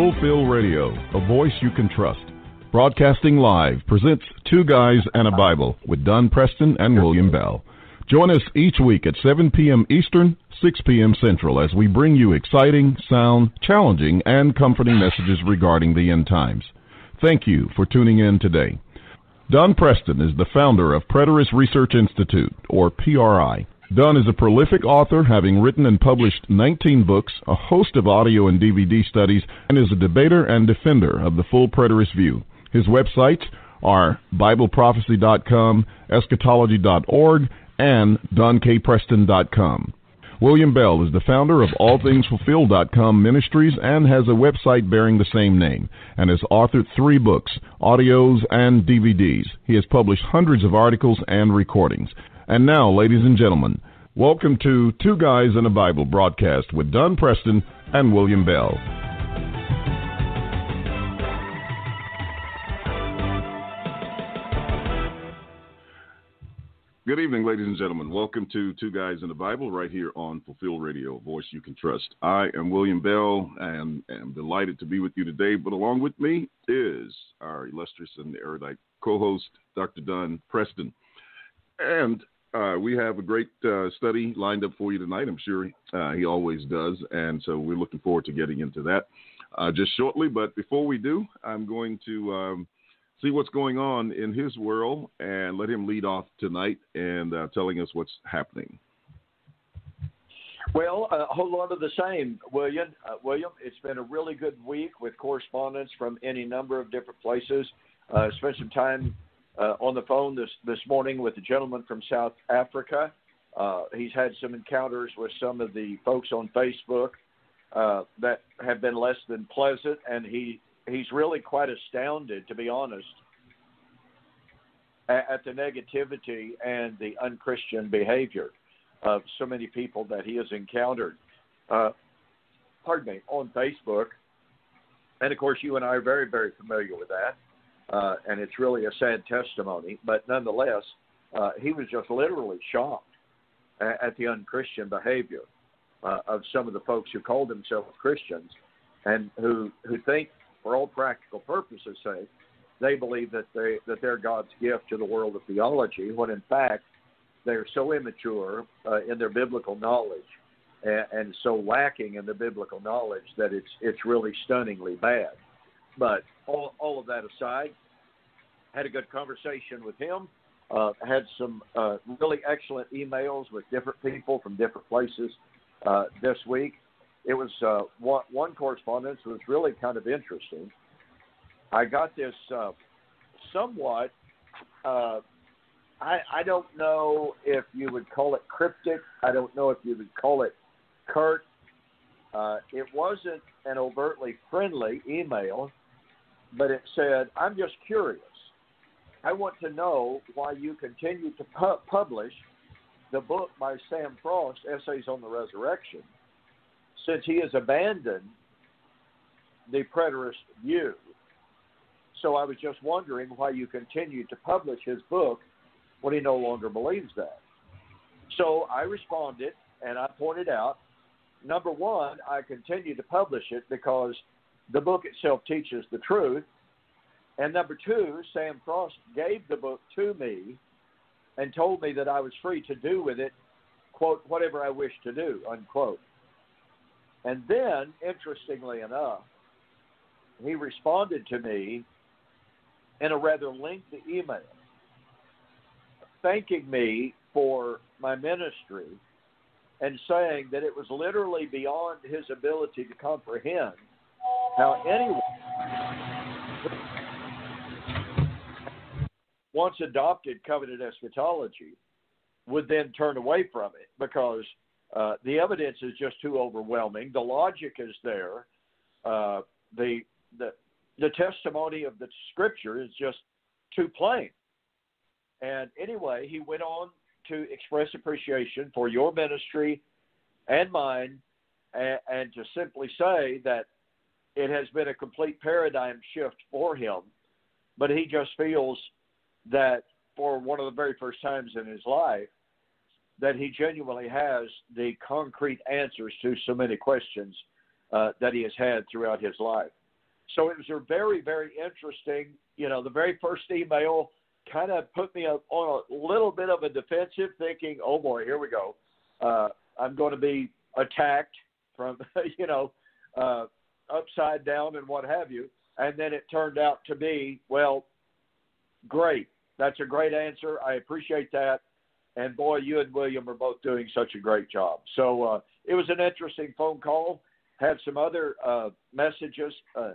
Fulfill Radio, a voice you can trust. Broadcasting live presents Two Guys and a Bible with Don Preston and William Bell. Join us each week at 7 p.m. Eastern, 6 p.m. Central as we bring you exciting, sound, challenging, and comforting messages regarding the end times. Thank you for tuning in today. Don Preston is the founder of Preterist Research Institute, or PRI. Don is a prolific author, having written and published 19 books, a host of audio and DVD studies, and is a debater and defender of the full preterist view. His websites are BibleProphecy.com, Eschatology.org, and DonKPreston.com. William Bell is the founder of AllThingsFulfilled.com Ministries and has a website bearing the same name and has authored three books, audios, and DVDs. He has published hundreds of articles and recordings. And now, ladies and gentlemen, welcome to Two Guys and a Bible broadcast with Don Preston and William Bell. Good evening, ladies and gentlemen. Welcome to Two Guys in the Bible right here on Fulfill Radio, a voice you can trust. I am William Bell and am delighted to be with you today. But along with me is our illustrious and erudite co host, Dr. Don Preston. And uh, we have a great uh, study lined up for you tonight. I'm sure uh, he always does. And so we're looking forward to getting into that uh, just shortly. But before we do, I'm going to um, see what's going on in his world and let him lead off tonight and uh, telling us what's happening. Well, a whole lot of the same, William. Uh, William, it's been a really good week with correspondence from any number of different places. spent some time uh, on the phone this this morning with a gentleman from South Africa. Uh, he's had some encounters with some of the folks on Facebook uh, that have been less than pleasant, and he he's really quite astounded, to be honest, at, at the negativity and the unchristian behavior of so many people that he has encountered. Uh, pardon me, on Facebook, and of course, you and I are very very familiar with that uh, and it's really a sad testimony. But nonetheless, uh, he was just literally shocked at, at the unchristian behavior uh, of some of the folks who call themselves Christians and who who think, for all practical purposes' sake, they believe that they that they're God's gift to the world of theology, when in fact they are so immature uh, in their biblical knowledge and, and so lacking in the biblical knowledge that it's it's really stunningly bad. But all, all of that aside, had a good conversation with him. Uh, had some uh, really excellent emails with different people from different places uh, this week. It was uh, one, one correspondence was really kind of interesting. I got this uh, somewhat. Uh, I, I don't know if you would call it cryptic. I don't know if you would call it curt. It wasn't an overtly friendly email, but it said, I'm just curious. I want to know why you continue to pu- publish the book by Sam Frost, Essays on the Resurrection, since he has abandoned the preterist view. So I was just wondering why you continue to publish his book when he no longer believes that. So I responded and I pointed out number one, I continue to publish it because the book itself teaches the truth. And number two, Sam Frost gave the book to me and told me that I was free to do with it, quote, whatever I wish to do, unquote. And then, interestingly enough, he responded to me in a rather lengthy email thanking me for my ministry and saying that it was literally beyond his ability to comprehend how anyone once adopted covenant eschatology would then turn away from it because uh, the evidence is just too overwhelming. The logic is there. Uh, the, the, the testimony of the scripture is just too plain. And anyway, he went on to express appreciation for your ministry and mine, and, and to simply say that it has been a complete paradigm shift for him. But he just feels that for one of the very first times in his life, that he genuinely has the concrete answers to so many questions uh, that he has had throughout his life. so it was a very, very interesting. You know, the very first email kind of put me on a little bit of a defensive, thinking, "Oh boy, here we go. Uh, I'm going to be attacked from, you know, uh, upside down and what have you." And then it turned out to be, well, great. That's a great answer. I appreciate that. And boy, you and William are both doing such a great job. So uh, it was an interesting phone call. Had some other uh, messages uh,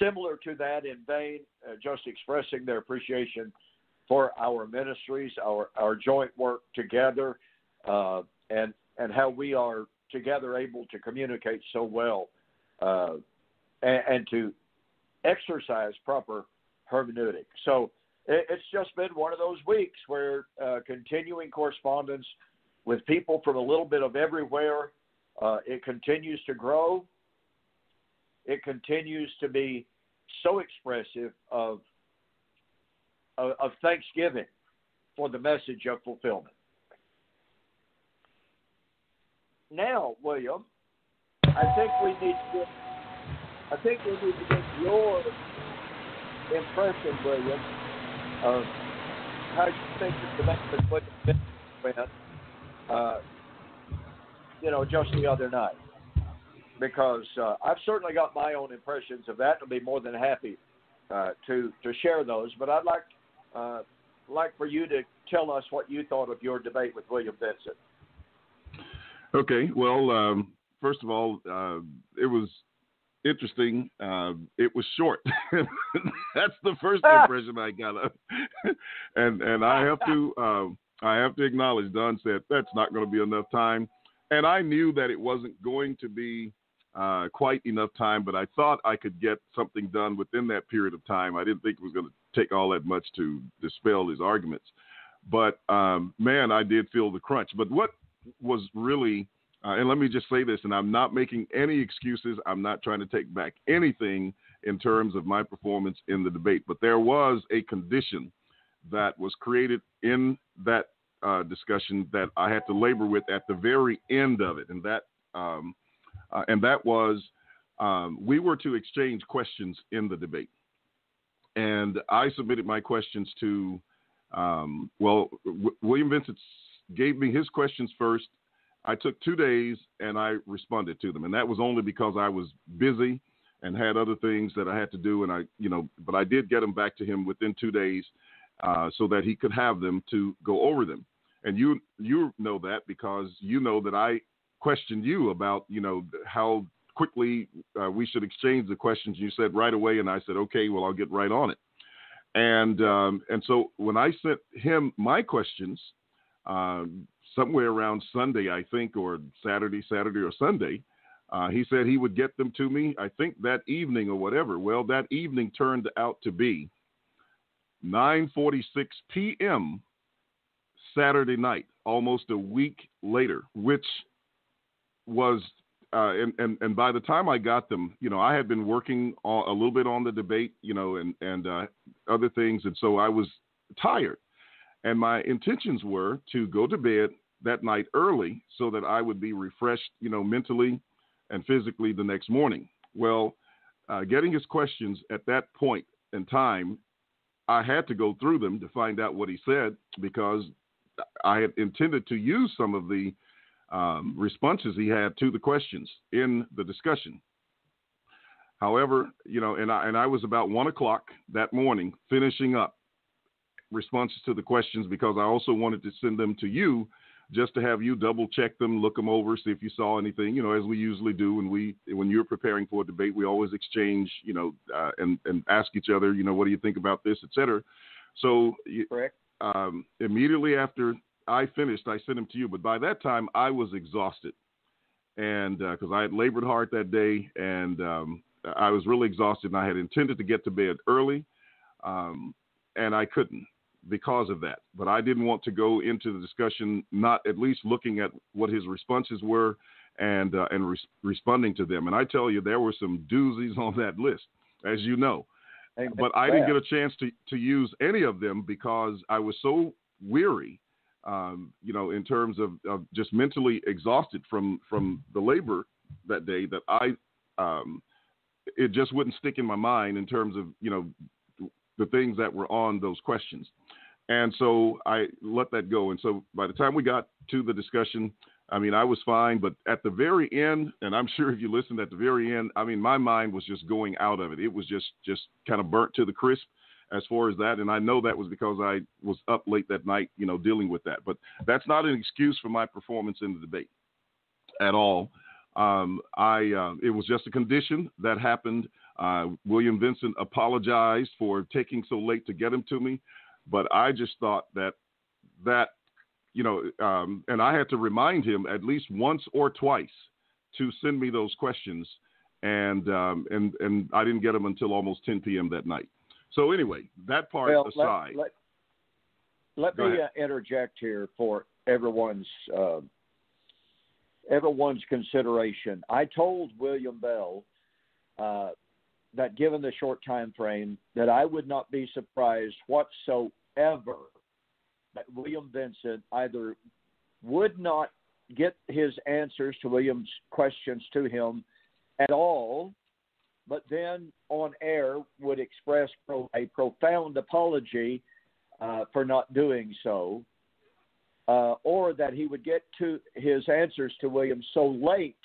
similar to that in vein, uh, just expressing their appreciation for our ministries, our our joint work together, uh, and and how we are together able to communicate so well, uh, and, and, to exercise proper hermeneutic. So it, it's just been one of those weeks where uh, continuing correspondence with people from a little bit of everywhere. Uh, it continues to grow. It continues to be so expressive of, of, of thanksgiving for the message of fulfillment. Now, William, I think we need to get, I think we need to get your impression, William, of how you think the message went, uh, you know, just the other night because uh, I've certainly got my own impressions of that. I'll be more than happy uh, to to share those. But I'd like uh, like for you to tell us what you thought of your debate with William Vincent. Okay. Well, um, first of all, uh, it was interesting. Uh, it was short. That's the first impression I got of. and and I have to um, I have to acknowledge. Don said that's not going to be enough time, and I knew that it wasn't going to be uh, quite enough time, but I thought I could get something done within that period of time. I didn't think it was going to take all that much to dispel his arguments. But um, man, I did feel the crunch. But what was really, uh, and let me just say this, and I'm not making any excuses. I'm not trying to take back anything in terms of my performance in the debate, but there was a condition that was created in that uh, discussion that I had to labor with at the very end of it, and that um, uh, and that was um, we were to exchange questions in the debate. And I submitted my questions to, um, well, w- William Vincent gave me his questions first. I took two days and I responded to them. And that was only because I was busy and had other things that I had to do. And I, you know, but I did get them back to him within two days uh, so that he could have them to go over them. And you you know that because you know that I questioned you about, you know, how quickly uh, we should exchange the questions. You said right away, and I said, okay, well, I'll get right on it. And um, and so when I sent him my questions, um, somewhere around Sunday, I think, or Saturday, Saturday or Sunday, uh, he said he would get them to me. I think that evening or whatever. Well, that evening turned out to be 9:46 p.m. Saturday night, almost a week later, which was uh, and, and and by the time I got them, you know, I had been working a little bit on the debate, you know, and and uh, other things, and so I was tired. And my intentions were to go to bed that night early so that I would be refreshed, you know, mentally and physically the next morning. Well, uh, getting his questions at that point in time, I had to go through them to find out what he said because I had intended to use some of the um, responses he had to the questions in the discussion. However, you know, and I and I was about one o'clock that morning finishing up responses to the questions because I also wanted to send them to you just to have you double check them, look them over, see if you saw anything. You know, as we usually do when we when you're preparing for a debate, we always exchange, you know, uh, and and ask each other, you know, what do you think about this, etc. So, correct. Um, immediately after I finished, I sent him to you. But by that time, I was exhausted, and because uh, I had labored hard that day, and um, I was really exhausted, and I had intended to get to bed early, um, and I couldn't because of that. But I didn't want to go into the discussion not at least looking at what his responses were and uh, and responding to them. And I tell you, there were some doozies on that list, as you know. But I didn't get a chance to, to use any of them because I was so weary um, you know, in terms of, of, just mentally exhausted from from the labor that day that I um, it just wouldn't stick in my mind in terms of you know the things that were on those questions. And so I let that go. And so by the time we got to the discussion, I mean, I was fine. But at the very end, and I'm sure if you listened at the very end, I mean, my mind was just going out of it. It was just just kind of burnt to the crisp as far as that. And I know that was because I was up late that night, you know, dealing with that. But that's not an excuse for my performance in the debate at all. Um, I uh, it was just a condition that happened. Uh, William Vincent apologized for taking so late to get him to me, but I just thought that that you know, um, and I had to remind him at least once or twice to send me those questions, and um, and and I didn't get them until almost 10 p.m. that night. So anyway, that part well, aside. Let, let, let me uh, interject here for everyone's uh, everyone's consideration. I told William Bell uh, that given the short time frame, that I would not be surprised whatsoever that William Vincent either would not get his answers to William's questions to him at all, but then on air would express pro- a profound apology uh, for not doing so, uh, or that he would get to his answers to William so late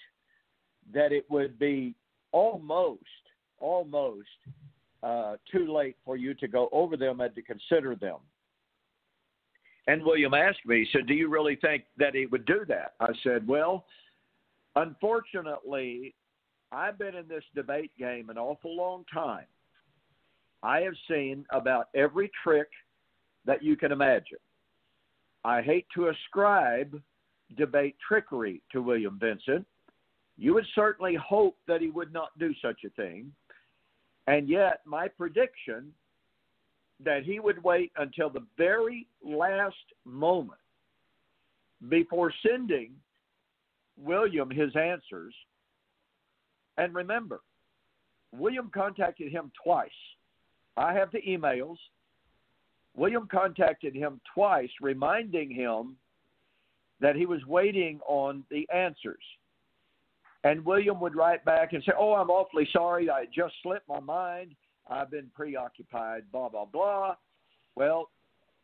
that it would be almost, almost uh, too late for you to go over them and to consider them. And William asked me, he said, Do you really think that he would do that? I said, Well, unfortunately, I've been in this debate game an awful long time. I have seen about every trick that you can imagine. I hate to ascribe debate trickery to William Vincent. You would certainly hope that he would not do such a thing. And yet, my prediction that he would wait until the very last moment before sending William his answers. And remember, William contacted him twice. I have the emails. William contacted him twice, reminding him that he was waiting on the answers. And William would write back and say, Oh, I'm awfully sorry. I just slipped my mind. I've been preoccupied, blah, blah, blah. Well,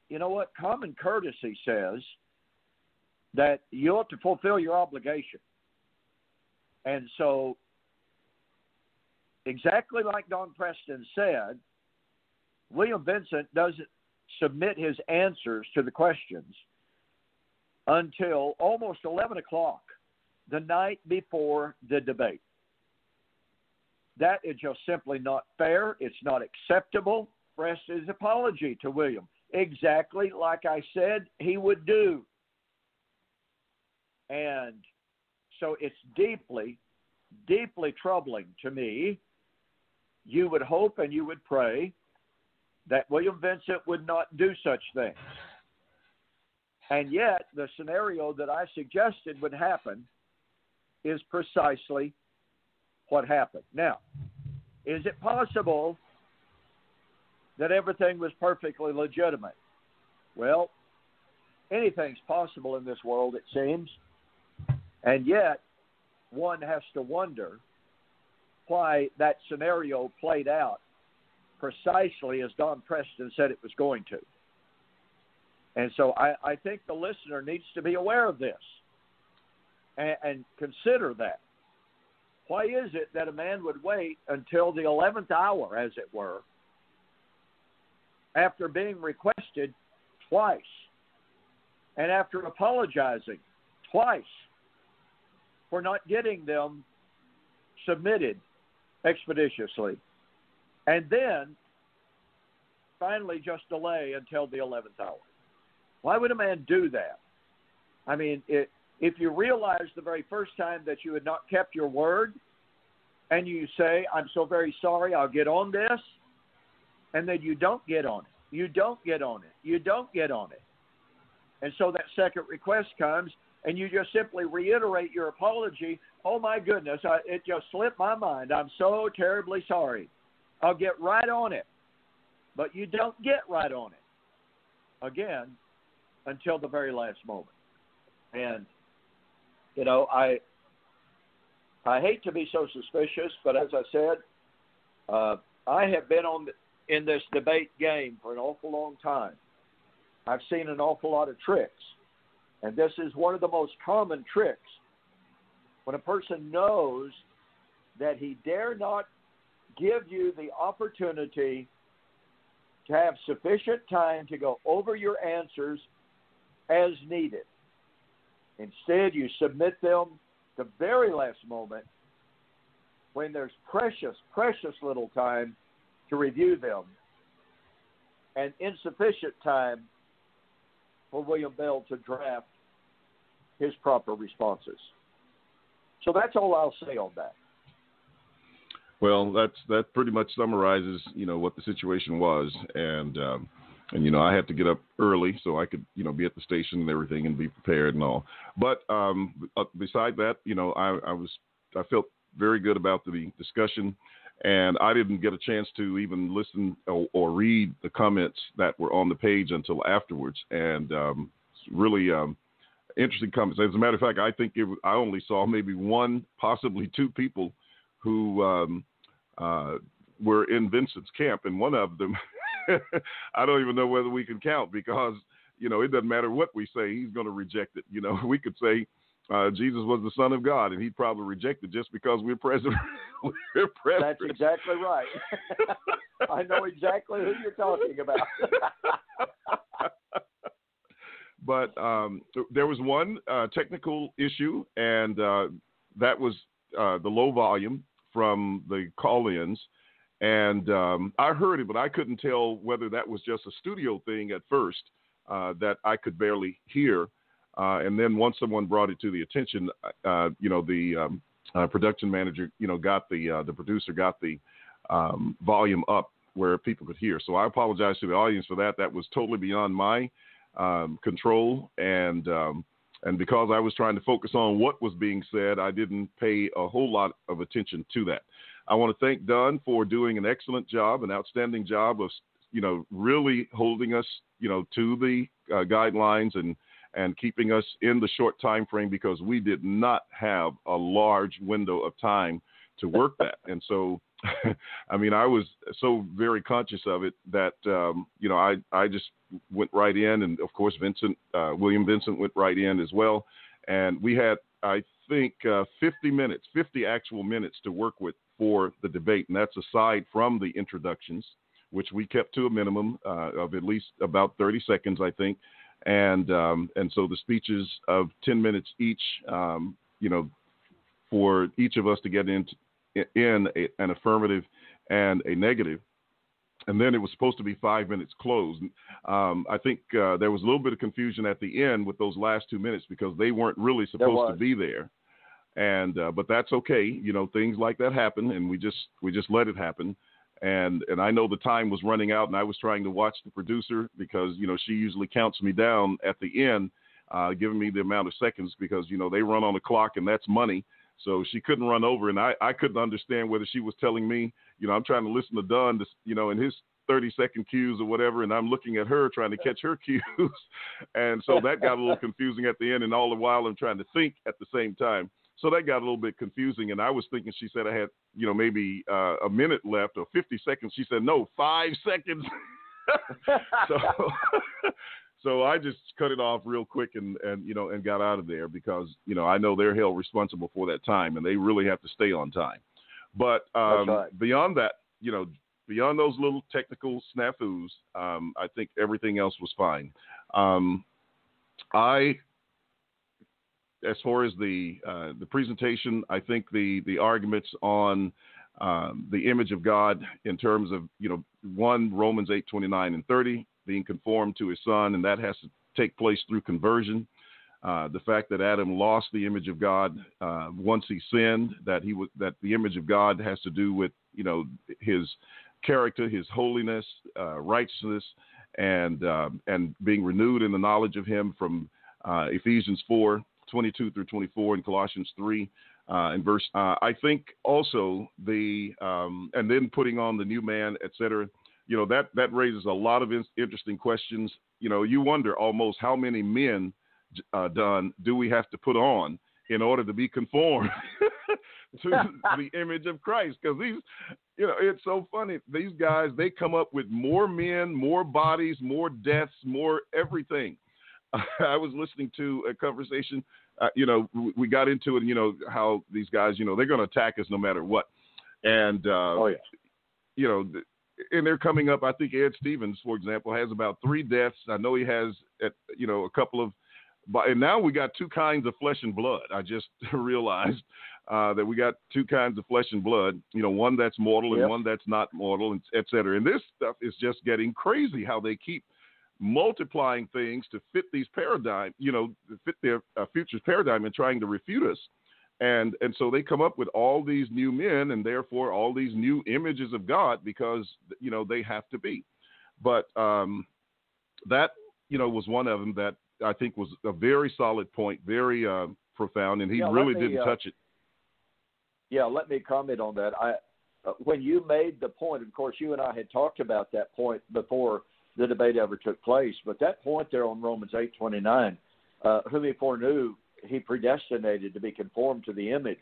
you know what? Common courtesy says that you ought to fulfill your obligation. And so, exactly like Don Preston said, William Vincent doesn't submit his answers to the questions until almost 11 o'clock the night before the debate. That is just simply not fair. It's not acceptable. Press his apology to William, exactly like I said he would do. And so it's deeply, deeply troubling to me. You would hope and you would pray that William Vincent would not do such things. And yet, the scenario that I suggested would happen is precisely what happened. Now, is it possible that everything was perfectly legitimate? Well, anything's possible in this world, it seems. And yet, one has to wonder why that scenario played out precisely as Don Preston said it was going to. And so I, I think the listener needs to be aware of this and, and consider that. Why is it that a man would wait until the 11th hour, as it were, after being requested twice and after apologizing twice for not getting them submitted expeditiously, and then finally just delay until the 11th hour? Why would a man do that? I mean, it, if you realize the very first time that you had not kept your word, and you say, I'm so very sorry, I'll get on this, and then you don't get on it. You don't get on it. You don't get on it. And so that second request comes, and you just simply reiterate your apology. Oh my goodness, I, it just slipped my mind. I'm so terribly sorry. I'll get right on it. But you don't get right on it again until the very last moment. And you know, I I hate to be so suspicious, but as I said, Uh, I have been on in this debate game for an awful long time. I've seen an awful lot of tricks, and this is one of the most common tricks. When a person knows that he dare not give you the opportunity to have sufficient time to go over your answers as needed. Instead, you submit them the very last moment when there's precious, precious little time to review them and insufficient time for William Bell to draft his proper responses. So that's all I'll say on that. Well, that's that pretty much summarizes, you know, what the situation was, and um, and you know, I had to get up early so I could, you know, be at the station and everything and be prepared and all. But um, uh, beside that, you know, I, I was I felt very good about the discussion, and I didn't get a chance to even listen or, or read the comments that were on the page until afterwards, and um, really. Um, interesting comments. As a matter of fact, I think it, I only saw maybe one, possibly two people who um, uh, were in Vincent's camp, and one of them, I don't even know whether we can count because you know it doesn't matter what we say, he's going to reject it. You know, we could say uh, Jesus was the Son of God, and he'd probably reject it just because we're preterist. we're preterist. That's exactly right. I know exactly who you're talking about. but um, there was one uh, technical issue, and uh, that was uh, the low volume from the call-ins, and um, I heard it, but I couldn't tell whether that was just a studio thing at first uh, that I could barely hear. Uh, and then once someone brought it to the attention, uh, you know, the um, uh, production manager, you know, got the uh, the producer got the um, volume up where people could hear. So I apologize to the audience for that. That was totally beyond my um, control, and um, and because I was trying to focus on what was being said, I didn't pay a whole lot of attention to that. I want to thank Don for doing an excellent job, an outstanding job of, you know, really holding us, you know, to the uh, guidelines and and keeping us in the short time frame because we did not have a large window of time to work that. And so, I mean, I was so very conscious of it that um, you know I I just went right in, and of course Vincent uh, William Vincent went right in as well, and we had I think uh, 50 minutes, 50 actual minutes to work with for the debate, and that's aside from the introductions, which we kept to a minimum uh, of at least about 30 seconds, I think, and um, and so the speeches of 10 minutes each, um, you know, for each of us to get into in a, an affirmative and a negative, and then it was supposed to be five minutes closed. Um, I think uh, there was a little bit of confusion at the end with those last two minutes because they weren't really supposed to be there. And uh, but that's okay, you know, things like that happen, and we just we just let it happen. And and I know the time was running out, and I was trying to watch the producer because you know she usually counts me down at the end, uh, giving me the amount of seconds because you know they run on the clock and that's money. So she couldn't run over, and I, I couldn't understand whether she was telling me, you know, I'm trying to listen to Don, to, you know, in his 30 second cues or whatever, and I'm looking at her trying to catch her cues, and so that got a little confusing at the end, and all the while I'm trying to think at the same time. So that got a little bit confusing, and I was thinking she said I had, you know, maybe uh, a minute left or 50 seconds. She said no, five seconds. so so I just cut it off real quick and, and you know and got out of there because you know I know they're held responsible for that time and they really have to stay on time. But um, right. beyond that, you know, beyond those little technical snafus, um, I think everything else was fine. Um, I, as far as the uh, the presentation, I think the the arguments on um, the image of God in terms of you know one Romans eight twenty nine and thirty being conformed to his son, and that has to take place through conversion. Uh, the fact that Adam lost the image of God uh, once he sinned, that he was that the image of God has to do with you know his character, his holiness, uh, righteousness, and um, and being renewed in the knowledge of Him from uh, Ephesians 4, 22 through 24, in Colossians 3. Uh, in verse, uh, I think also the um, and then putting on the new man, etc you know that that raises a lot of in- interesting questions. You know, you wonder almost how many men uh, done do we have to put on in order to be conformed to the image of Christ? Because these you know, it's so funny. These guys, they come up with more men, more bodies, more deaths, more everything. I was listening to a conversation. Uh, you know, we got into it. You know how these guys, you know, they're going to attack us no matter what. And uh, oh yeah, you know, and they're coming up. I think Ed Stevens, for example, has about three deaths. I know he has, at, you know, a couple of. But and now we got two kinds of flesh and blood. I just realized uh, that we got two kinds of flesh and blood. You know, one that's mortal and Yep. one that's not mortal, and et cetera. And this stuff is just getting crazy. How they keep multiplying things to fit these paradigm, you know, fit their uh, futurist paradigm and trying to refute us. And and so they come up with all these new men and therefore all these new images of God because you know they have to be. But um, that you know was one of them that I think was a very solid point, very uh, profound, and he Yeah, really me, didn't uh, touch it. yeah. Let me comment on that. I uh, when you made the point, of course, you and I had talked about that point before the debate ever took place. But that point there on Romans eight twenty nine, uh, whom he foreknew, he predestinated to be conformed to the image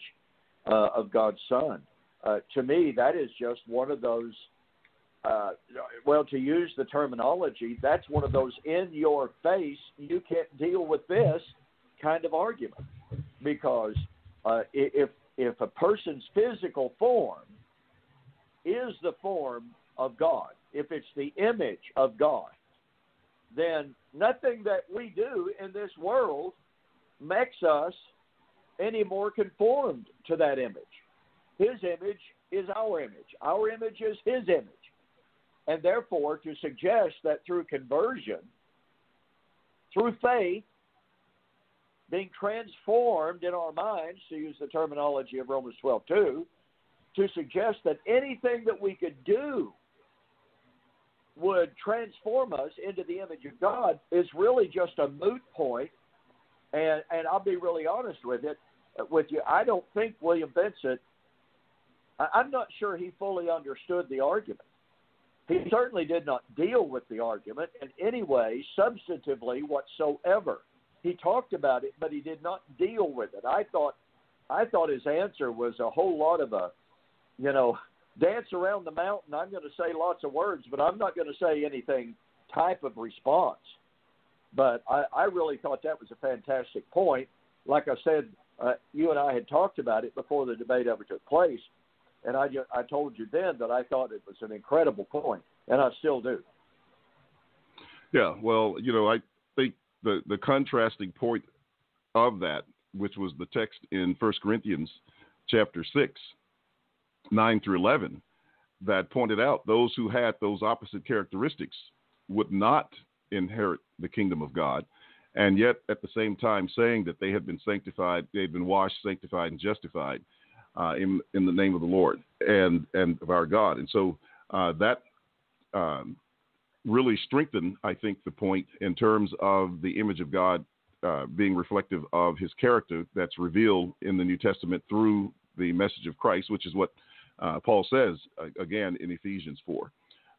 uh, of God's Son. Uh, to me, that is just one of those. Uh, well, to use the terminology, that's one of those in your face, you can't deal with this kind of argument. Because uh, if, if a person's physical form is the form of God, if it's the image of God, then nothing that we do in this world makes us any more conformed to that image. His image is our image. Our image is his image. And therefore, to suggest that through conversion, through faith, being transformed in our minds, to use the terminology of Romans 12 2, to suggest that anything that we could do would transform us into the image of God is really just a moot point. And and I'll be really honest with it with you. I don't think William Vincent. I, I'm not sure he fully understood the argument. He certainly did not deal with the argument in any way, substantively whatsoever. He talked about it, but he did not deal with it. I thought, I thought his answer was a whole lot of a, you know, dance around the mountain. I'm going to say lots of words, but I'm not going to say anything type of response. But I, I really thought that was a fantastic point. Like I said, uh, you and I had talked about it before the debate ever took place, and I, I told you then that I thought it was an incredible point, and I still do. Yeah, well, you know, I think the the contrasting point of that, which was the text in First Corinthians chapter six, nine through eleven, that pointed out those who had those opposite characteristics would not inherit the kingdom of God, and yet at the same time saying that they had been sanctified, they had been washed, sanctified, and justified uh, in in the name of the Lord and and of our God, and so uh, that. Um, really strengthen, I think, the point in terms of the image of God uh, being reflective of his character that's revealed in the New Testament through the message of Christ, which is what uh, Paul says uh, again in Ephesians 4.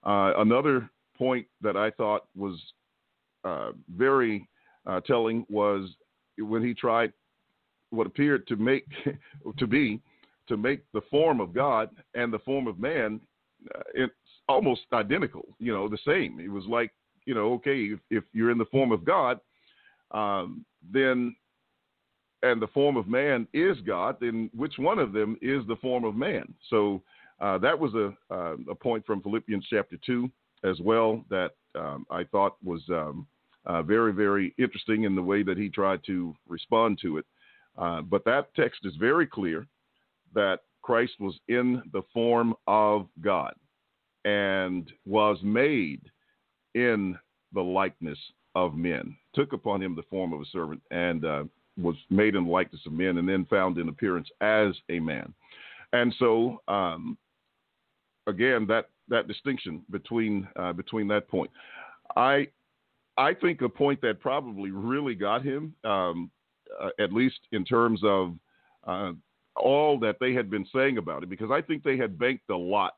Uh, another point that I thought was uh, very uh, telling was when he tried what appeared to make to be to make the form of God and the form of man uh, it's almost identical, you know, the same. It was like, you know, okay, if, if you're in the form of God, um, then and the form of man is God, then which one of them is the form of man? So uh, that was a uh, a point from Philippians chapter two as well that um, I thought was um, uh, very very interesting in the way that he tried to respond to it. Uh, but that text is very clear that Christ was in the form of God and was made in the likeness of men, took upon him the form of a servant, and uh, was made in the likeness of men, and then found in appearance as a man. And so, um, again, that that distinction between uh, between that point, I I think a point that probably really got him, um, uh, at least in terms of uh, all that they had been saying about it, because I think they had banked a lot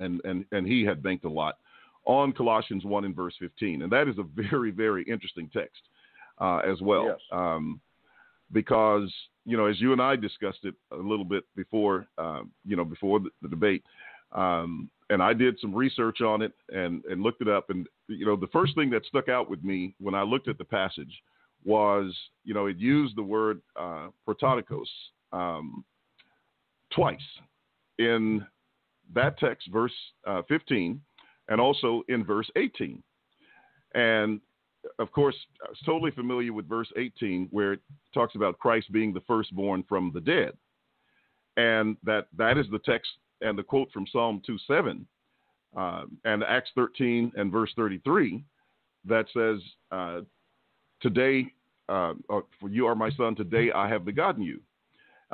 and, and, and he had banked a lot on Colossians 1 and verse 15. And that is a very, very interesting text uh, as well. Yes. Um, because you know, as you and I discussed it a little bit before, uh, you know, before the, the debate, um, and I did some research on it and, and looked it up. And, you know, the first thing that stuck out with me when I looked at the passage was, you know, it used the word uh, um, twice in that text, verse uh, 15, and also in verse 18. And of course, I was totally familiar with verse 18, where it talks about Christ being the firstborn from the dead. And that, that is the text and the quote from Psalm 2 7 uh, and Acts 13 and verse 33 that says, uh, Today, uh, uh, for you are my son, today I have begotten you.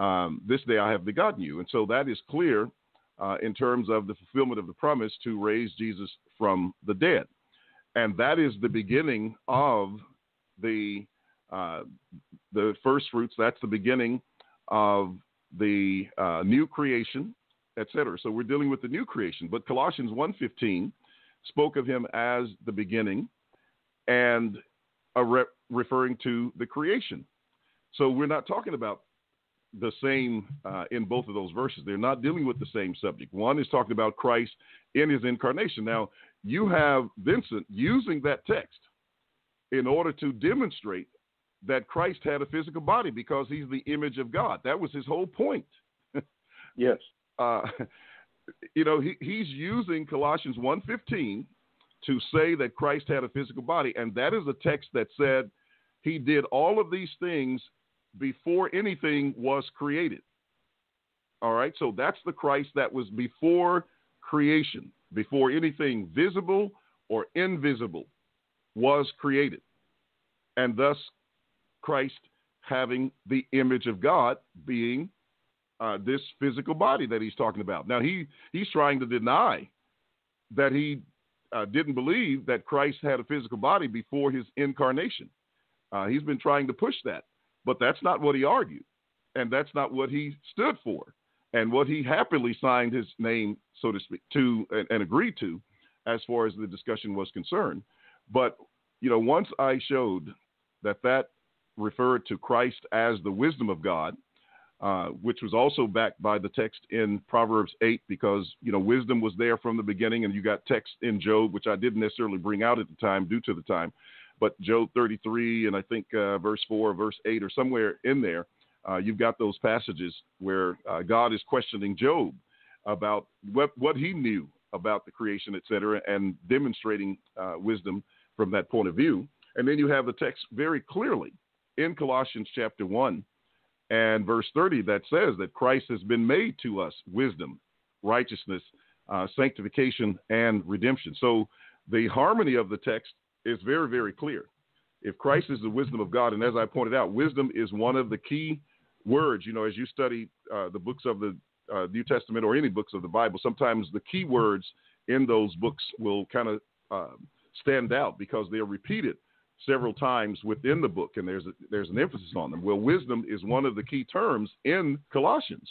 Um, this day I have begotten you. And so that is clear uh, in terms of the fulfillment of the promise to raise Jesus from the dead. And that is the beginning of the uh, the first fruits. That's the beginning of the uh, new creation etc. So we're dealing with the new creation. But Colossians 1:15 spoke of him as the beginning and re- referring to the creation. So we're not talking about the same uh, in both of those verses. They're not dealing with the same subject. One is talking about Christ in his incarnation. Now, you have Vincent using that text in order to demonstrate that Christ had a physical body because he's the image of God. That was his whole point. yes uh, you know, he, he's using Colossians 1.15 to say that Christ had a physical body, and that is a text that said he did all of these things before anything was created. All right, so that's the Christ that was before creation, before anything visible or invisible was created. And thus, Christ having the image of God being uh, this physical body that he's talking about. Now he he's trying to deny that he uh, didn't believe that Christ had a physical body before his incarnation. Uh, he's been trying to push that, but that's not what he argued, and that's not what he stood for, and what he happily signed his name, so to speak, to and, and agreed to, as far as the discussion was concerned. But you know, once I showed that that referred to Christ as the wisdom of God uh, which was also backed by the text in Proverbs 8, because you know wisdom was there from the beginning, and you got text in Job, which I didn't necessarily bring out at the time due to the time, but Job 33 and I think uh, verse 4, verse 8, or somewhere in there, uh, you've got those passages where uh, God is questioning Job about what what he knew about the creation, etc., and demonstrating uh, wisdom from that point of view. And then you have the text very clearly in Colossians chapter 1 and verse 30 that says that Christ has been made to us wisdom, righteousness, uh, sanctification, and redemption. So the harmony of the text is very, very clear. If Christ is the wisdom of God, and as I pointed out, wisdom is one of the key words, you know, as you study uh, the books of the uh, New Testament or any books of the Bible, sometimes the key words in those books will kind of uh, stand out because they're repeated several times within the book, and there's a, there's an emphasis on them. Well, wisdom is one of the key terms in Colossians,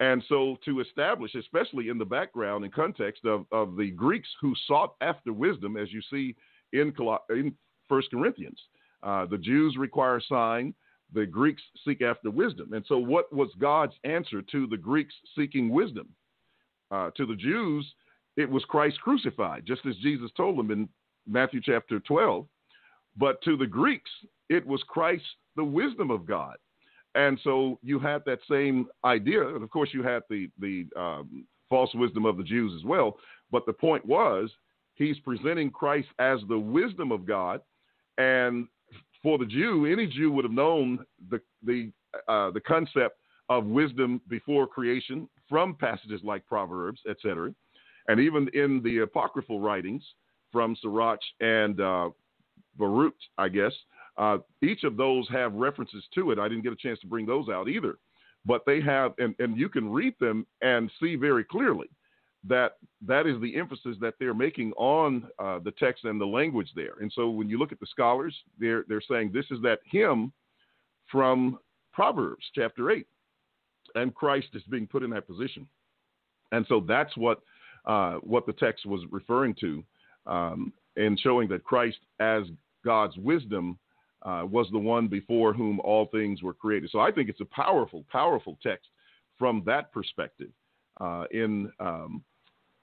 and so to establish, especially in the background and context of, of the Greeks who sought after wisdom, as you see in Col- in First Corinthians, uh, the Jews require a sign. The Greeks seek after wisdom. And so, what was God's answer to the Greeks seeking wisdom? Uh, to the Jews, it was Christ crucified, just as Jesus told them in Matthew chapter 12. But to the Greeks, it was Christ, the wisdom of God. And so you had that same idea. And of course, you had the, the um, false wisdom of the Jews as well. But the point was, he's presenting Christ as the wisdom of God. And for the Jew, any Jew would have known the, the, uh, the concept of wisdom before creation from passages like Proverbs, etc. And even in the apocryphal writings from Sirach and uh, Baruch, I guess. Uh, each of those have references to it. I didn't get a chance to bring those out either, but they have, and, and you can read them and see very clearly that that is the emphasis that they're making on uh, the text and the language there. And so when you look at the scholars, they're they're saying this is that hymn from Proverbs chapter eight, and Christ is being put in that position. And so that's what uh, what the text was referring to um, in showing that Christ as God's wisdom uh, was the one before whom all things were created. So I think it's a powerful, powerful text from that perspective uh, in um,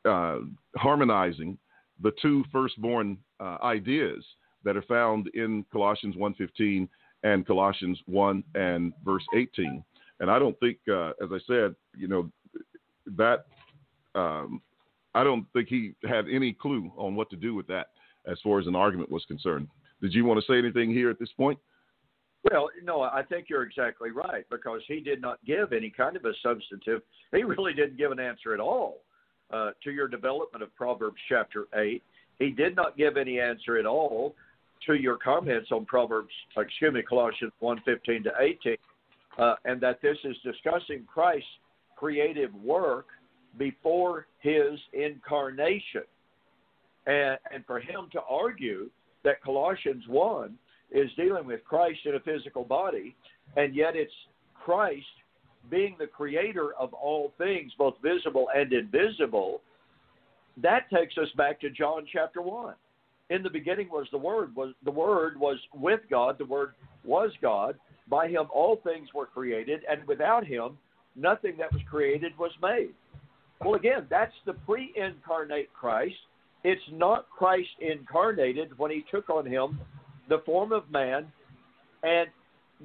uh, harmonizing the two firstborn uh, ideas that are found in Colossians 1:15 and Colossians 1 and verse 18. And I don't think, uh, as I said, you know, that um, I don't think he had any clue on what to do with that as far as an argument was concerned. Did you want to say anything here at this point? Well, no, I think you're exactly right because he did not give any kind of a substantive. He really didn't give an answer at all uh, to your development of Proverbs chapter eight. He did not give any answer at all to your comments on Proverbs, excuse me, Colossians one fifteen to eighteen, uh, and that this is discussing Christ's creative work before his incarnation. And, and for him to argue that Colossians 1 is dealing with Christ in a physical body, and yet it's Christ being the creator of all things, both visible and invisible, that takes us back to John chapter 1. In the beginning was the Word, was the Word was with God, the Word was God. By him all things were created, and without him nothing that was created was made. Well, again, that's the pre incarnate Christ. It's not Christ incarnated when he took on him the form of man and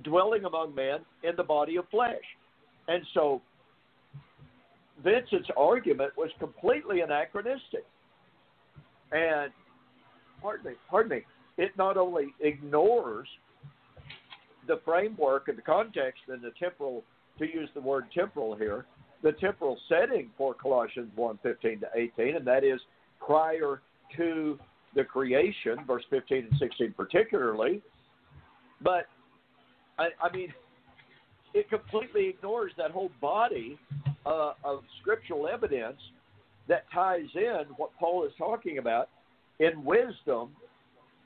dwelling among men in the body of flesh. And so Vincent's argument was completely anachronistic. And pardon me, pardon me, it not only ignores the framework and the context and the temporal to use the word temporal here, the temporal setting for Colossians 1 15 to 18, and that is prior to the creation, verse 15 and 16 particularly. But, I, I mean, it completely ignores that whole body uh, of scriptural evidence that ties in what Paul is talking about in wisdom,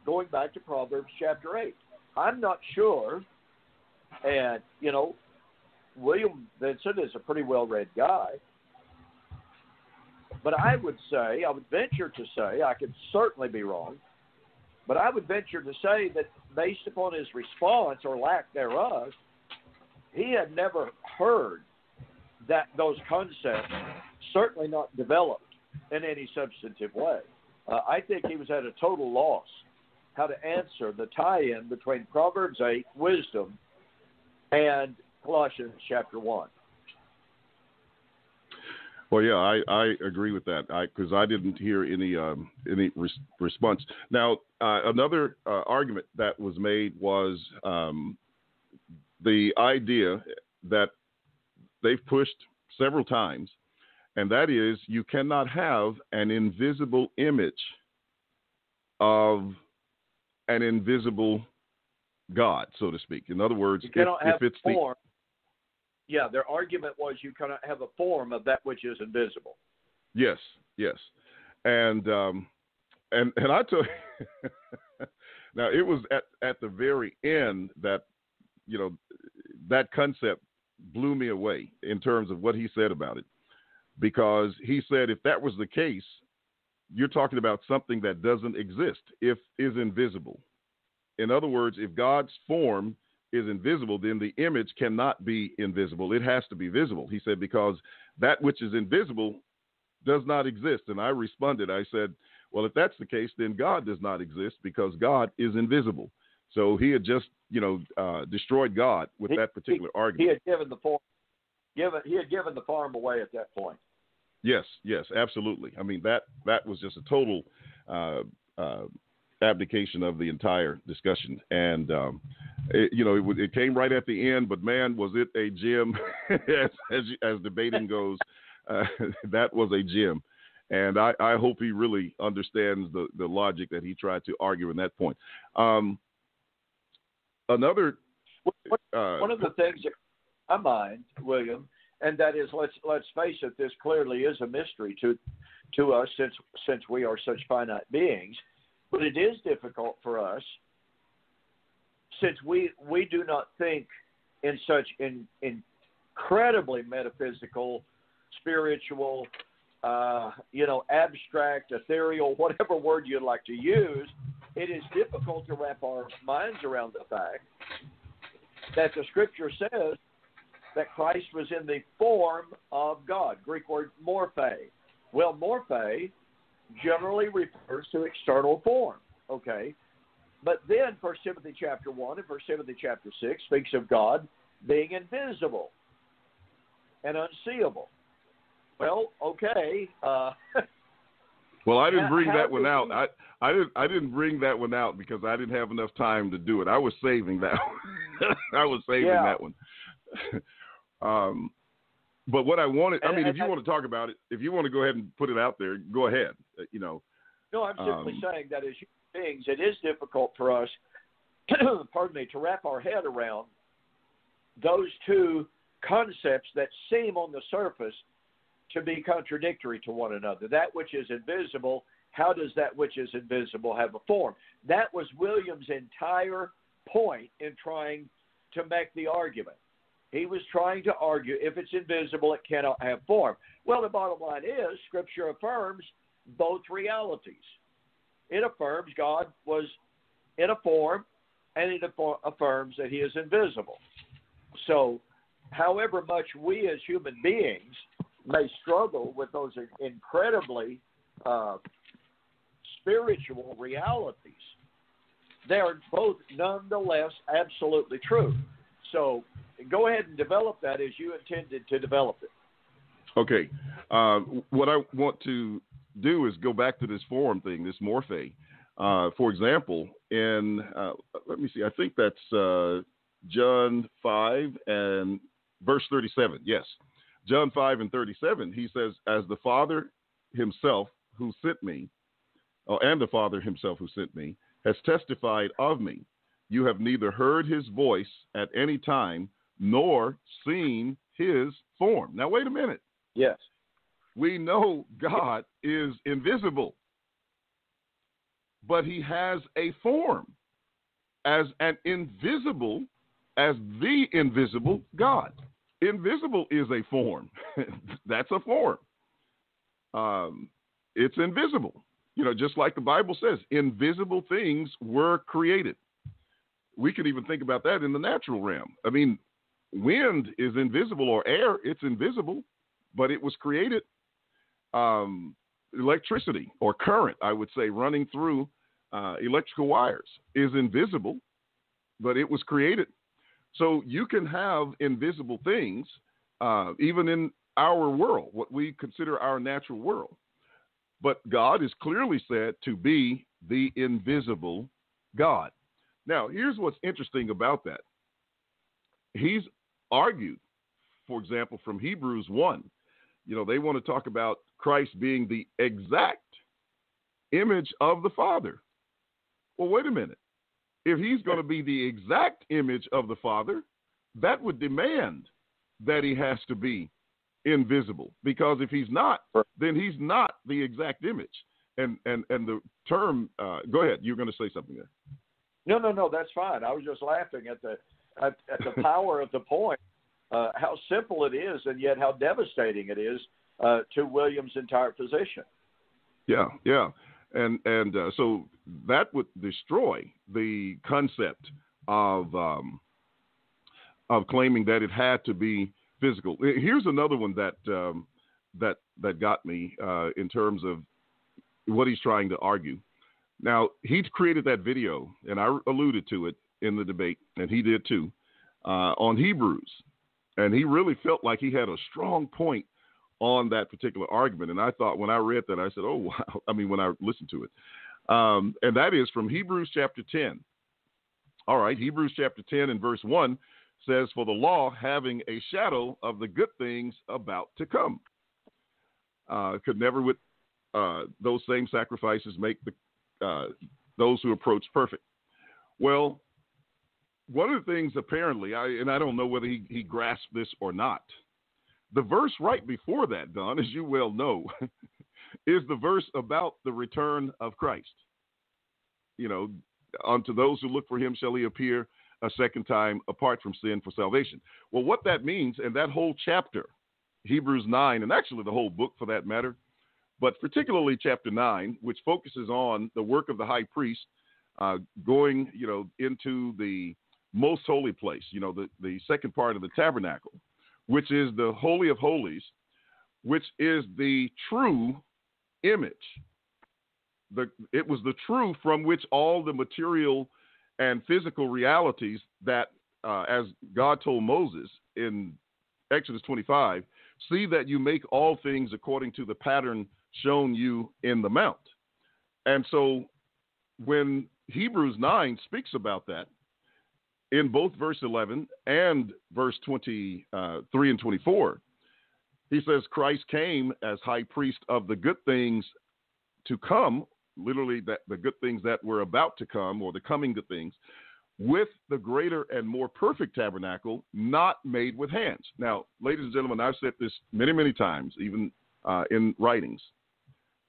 going back to Proverbs chapter 8. I'm not sure, and, you know, William Vincent is a pretty well read guy. But I would say, I would venture to say, I could certainly be wrong, but I would venture to say that based upon his response or lack thereof, he had never heard that those concepts, certainly not developed in any substantive way. Uh, I think he was at a total loss how to answer the tie-in between Proverbs 8, wisdom, and Colossians chapter 1. Well, yeah, I, I agree with that because I, I, didn't hear any um, any res- response. Now, uh, another uh, argument that was made was um, the idea that they've pushed several times, and that is you cannot have an invisible image of an invisible God, so to speak. In other words, if, if it's form, the yeah, their argument was you cannot have a form of that which is invisible. Yes, yes, and um, and and I took now it was at at the very end that you know that concept blew me away in terms of what he said about it because he said if that was the case you're talking about something that doesn't exist if is invisible in other words if god's form is invisible, then the image cannot be invisible. It has to be visible. He said, because that which is invisible does not exist. And I responded, I said, well, if that's the case, then God does not exist because God is invisible. So he had just, you know, uh, destroyed God with he, that particular he, argument. He had given the form, given he had given the farm away at that point. Yes, yes, absolutely. I mean that that was just a total uh, uh, abdication of the entire discussion. And um, it, you know, it, it, came right at the end, but man, was it a gem as, as, as debating goes. Uh, that was a gem. And I, I, hope he really understands the, the logic that he tried to argue in that point. Um, another uh, one of the things that I mind, William, and that is let's let's face it, this clearly is a mystery to to us since since we are such finite beings. But it is difficult for us since we we do not think in such in, incredibly metaphysical, spiritual, uh, you know, abstract, ethereal, whatever word you'd like to use, it is difficult to wrap our minds around the fact that the scripture says that Christ was in the form of God. Greek word morphe. Well, morphe generally refers to external form. Okay. But then First Timothy chapter one and First Timothy chapter six speaks of God being invisible and unseeable. Well, okay. Uh, well, I didn't bring that one out. I I didn't I didn't bring that one out because I didn't have enough time to do it. I was saving that one. I was saving yeah. that one. um, but what I wanted, I mean, if you want to talk about it, if you want to go ahead and put it out there, go ahead. Uh, you know. No, I'm simply um, saying that as human beings, it is difficult for us, pardon me, to wrap our head around those two concepts that seem on the surface to be contradictory to one another. That which is invisible, how does that which is invisible have a form? That was William's entire point in trying to make the argument. He was trying to argue if it's invisible, it cannot have form. Well, the bottom line is Scripture affirms both realities. It affirms God was in a form, and it affirms that He is invisible. So, however much we as human beings may struggle with those incredibly uh, spiritual realities, they are both nonetheless absolutely true. So go ahead and develop that as you intended to develop it. Okay. Uh, what I want to do is go back to this form thing, this morphe. Uh, for example, in, uh, let me see, I think that's uh, John 5 and verse 37. Yes. John 5 and 37, he says, As the Father himself who sent me, oh, and the Father himself who sent me, has testified of me, you have neither heard his voice at any time nor seen his form. Now, wait a minute. Yes. We know God is invisible, but he has a form as an invisible, as the invisible God. Invisible is a form. That's a form. Um, it's invisible. You know, just like the Bible says, invisible things were created. We could even think about that in the natural realm. I mean, wind is invisible or air, it's invisible, but it was created. Um, electricity or current, I would say, running through uh, electrical wires is invisible, but it was created. So you can have invisible things uh, even in our world, what we consider our natural world. But God is clearly said to be the invisible God. Now, here's what's interesting about that. He's argued, for example, from Hebrews 1, you know, they want to talk about Christ being the exact image of the Father. Well, wait a minute. If he's going to be the exact image of the Father, that would demand that he has to be invisible. Because if he's not, then he's not the exact image. And and and the term. Uh, go ahead. You're going to say something there. No, no, no. That's fine. I was just laughing at the at, at the power of the point, uh, how simple it is, and yet how devastating it is uh, to William's entire position. Yeah, yeah, and and uh, so that would destroy the concept of um, of claiming that it had to be physical. Here's another one that um, that that got me uh, in terms of what he's trying to argue. Now he created that video, and I alluded to it in the debate, and he did too, uh, on Hebrews. And he really felt like he had a strong point on that particular argument. And I thought when I read that, I said, oh, wow. I mean, when I listened to it. Um, and that is from Hebrews chapter 10. All right, Hebrews chapter 10 and verse 1 says, For the law having a shadow of the good things about to come. Uh, could never with uh, those same sacrifices make the, uh, those who approach perfect. Well, one of the things apparently, I, and I don't know whether he, he grasped this or not, the verse right before that, Don, as you well know, is the verse about the return of Christ. You know, unto those who look for him shall he appear a second time apart from sin for salvation. Well, what that means, and that whole chapter, Hebrews 9, and actually the whole book for that matter, but particularly chapter 9, which focuses on the work of the high priest uh, going, you know, into the most holy place, you know, the, the second part of the tabernacle, which is the Holy of Holies, which is the true image. The, it was the true from which all the material and physical realities that, uh, as God told Moses in Exodus 25, see that you make all things according to the pattern shown you in the mount. And so when Hebrews 9 speaks about that, in both verse 11 and verse 23 uh, and 24, he says Christ came as high priest of the good things to come, literally that the good things that were about to come or the coming good things, with the greater and more perfect tabernacle, not made with hands. Now, ladies and gentlemen, I've said this many, many times, even uh, in writings.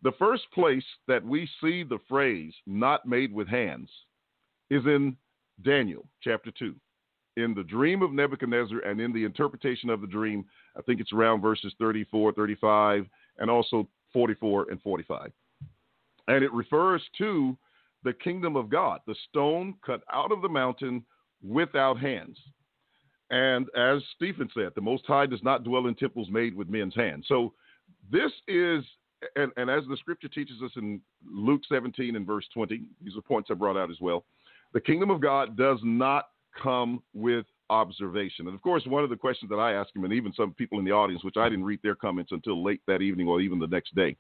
The first place that we see the phrase not made with hands is in Daniel chapter 2. In the dream of Nebuchadnezzar and in the interpretation of the dream, I think it's around verses 34, 35, and also 44 and 45. And it refers to the kingdom of God, the stone cut out of the mountain without hands. And as Stephen said, the Most High does not dwell in temples made with men's hands. So this is, and, and as the scripture teaches us in Luke 17 and verse 20, these are points I brought out as well. The kingdom of God does not come with observation. And of course, one of the questions that I ask him, and even some people in the audience, which I didn't read their comments until late that evening or even the next day,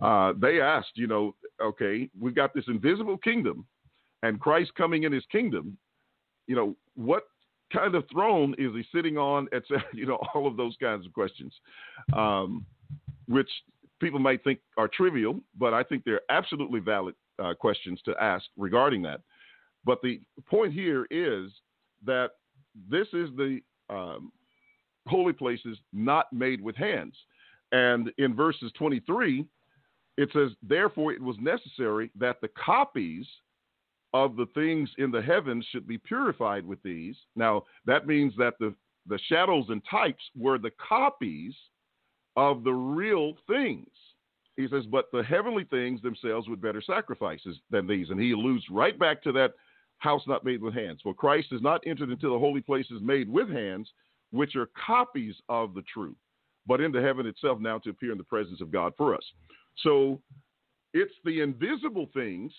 uh, they asked, you know, okay, we've got this invisible kingdom, and Christ coming in his kingdom, you know, what kind of throne is he sitting on, etc., you know, all of those kinds of questions, um, which people might think are trivial, but I think they're absolutely valid uh, questions to ask regarding that. But the point here is that this is the um, holy places not made with hands. And in verses 23, it says, Therefore, it was necessary that the copies of the things in the heavens should be purified with these. Now, that means that the, the shadows and types were the copies of the real things. He says, But the heavenly things themselves would better sacrifices than these. And he alludes right back to that house not made with hands. For Christ is not entered into the holy places made with hands, which are copies of the true, but into heaven itself now to appear in the presence of God for us. So it's the invisible things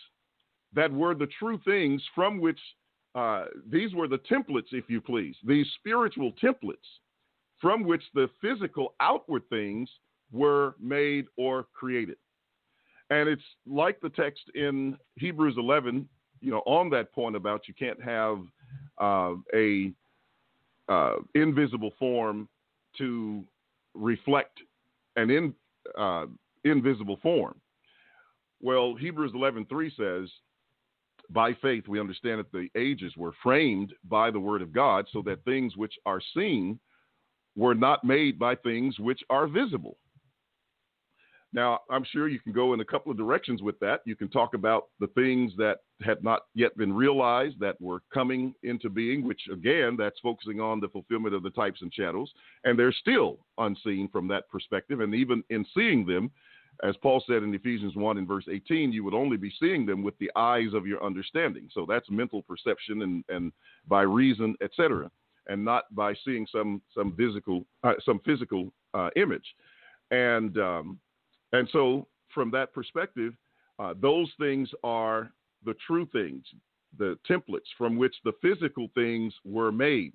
that were the true things from which uh, these were the templates, if you please, these spiritual templates from which the physical outward things were made or created. And it's like the text in Hebrews 11 you know, on that point about you can't have uh, a uh, invisible form to reflect an in, uh, invisible form. Well, Hebrews 11:3 says, "By faith we understand that the ages were framed by the word of God, so that things which are seen were not made by things which are visible." Now, I'm sure you can go in a couple of directions with that. You can talk about the things that had not yet been realized that were coming into being, which again, that's focusing on the fulfillment of the types and shadows. And they're still unseen from that perspective. And even in seeing them, as Paul said in Ephesians 1 in verse 18, you would only be seeing them with the eyes of your understanding. So that's mental perception and, and by reason, etc., and not by seeing some some physical uh, some physical uh, image. And um, and so, from that perspective, uh, those things are the true things, the templates from which the physical things were made.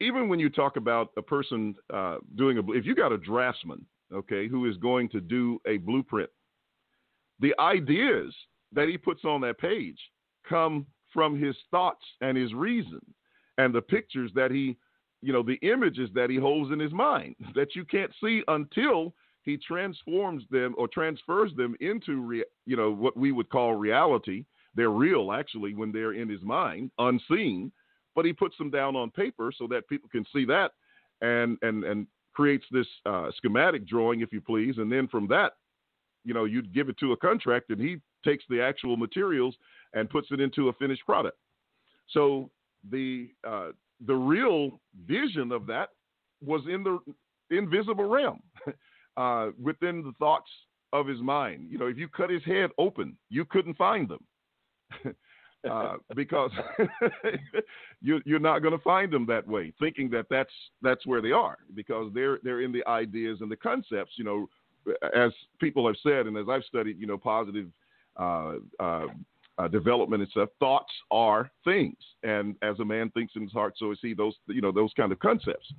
Even when you talk about a person uh, doing a, if you got a draftsman, okay, who is going to do a blueprint, the ideas that he puts on that page come from his thoughts and his reason and the pictures that he, you know, the images that he holds in his mind that you can't see until he transforms them or transfers them into you know what we would call reality. They're real actually when they're in his mind unseen but he puts them down on paper so that people can see that and and and creates this uh, schematic drawing if you please. And then from that you know you'd give it to a contract and he takes the actual materials and puts it into a finished product. So the uh, the real vision of that was in the invisible realm uh, within the thoughts of his mind. You know, if you cut his head open, you couldn't find them. uh, because you, you're not going to find them that way, thinking that that's that's where they are, because they're they're in the ideas and the concepts. You know, as people have said, and as I've studied, you know, positive uh, uh, uh, development and stuff. Thoughts are things, and as a man thinks in his heart, so is he. Those you know those kind of concepts,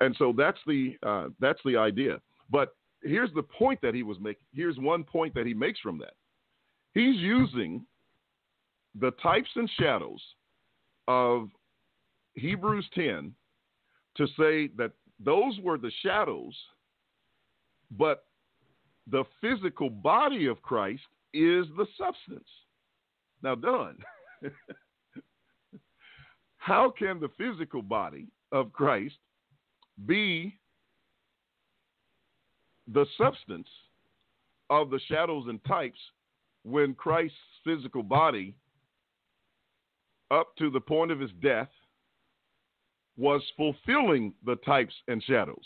and so that's the uh, that's the idea. But here's the point that he was making. Here's one point that he makes from that. He's using the types and shadows of Hebrews 10 to say that those were the shadows, but the physical body of Christ is the substance. Now, Don. How can the physical body of Christ be the substance of the shadows and types when Christ's physical body, up to the point of his death, was fulfilling the types and shadows?